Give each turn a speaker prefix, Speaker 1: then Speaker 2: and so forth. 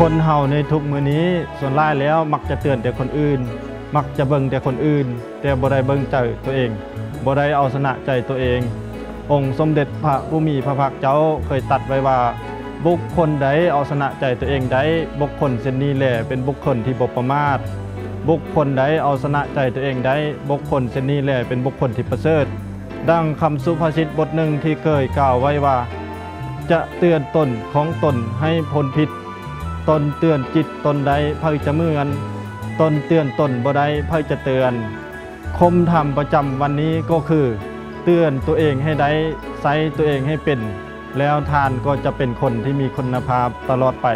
Speaker 1: คนเฮาในทุกมือนี้ส่วนหลายแล้วมักจะเตือนแต่คนอื่น มักจะเบิ่งแต่คนอื่น แต่บ่ได้เบิ่งใจตัวเองบ่ได้เอาชนะใจตัวเอง องค์สมเด็จพระผู้มีพระภาคเจ้าเคยตัดไว้ว่า บุคคลใดเอาชนะใจตัวเองได้บุคคลเช่นนี้แหละเป็นบุคคลที่บ่ประมาทบุคคลใดเอาชนะใจตัวเองได้บุคคลเช่นนี้แหละเป็นบุคคลที่ประเสริฐดังคำสุภาษิตบทหนึ่งที่เคยกล่าวไว้ว่า จะเตือนตนของตนให้พ้นผิด ตนเตือนจิตตนใดเพื่อจะเมือนตนเตือนตนบ่ได้เพื่อจะเตือน คมธรรมประจำวันนี้ก็คือ เตือนตัวเองให้ได้ใช้ตัวเองให้เป็น แล้วทานก็จะเป็นคนที่มีคุณภาพตลอดไป